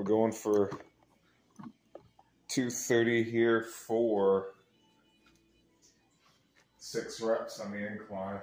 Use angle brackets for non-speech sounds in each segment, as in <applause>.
We're going for 230 here for six reps on the incline.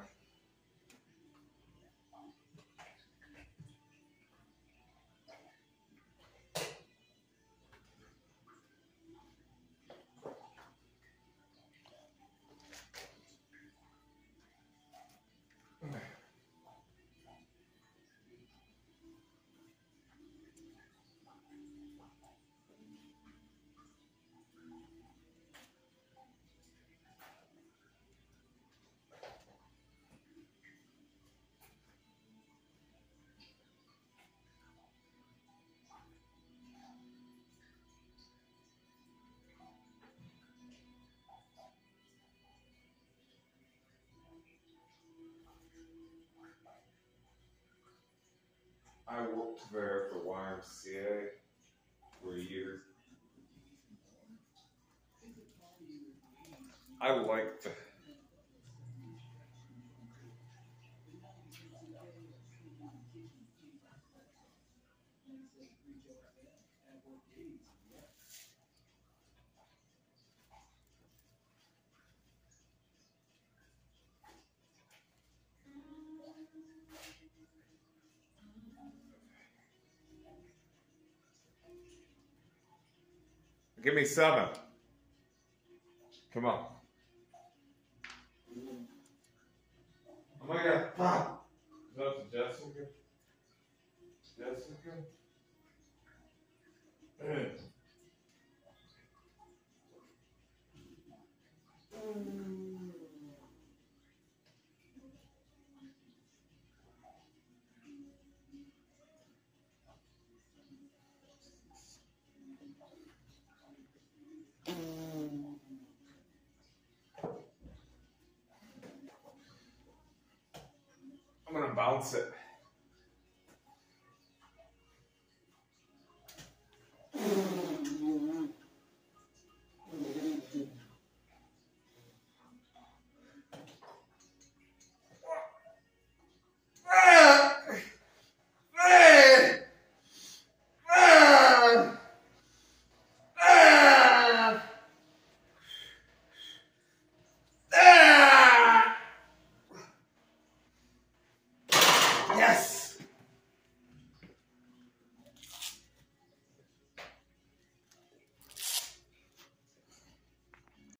I worked there for YMCA for a year. I liked Give me seven. Come on. Oh my god. Ah. That's Jessica. Jessica. <clears throat> bounce it.